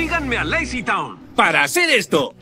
Síganme a Lazy Town. Para hacer esto,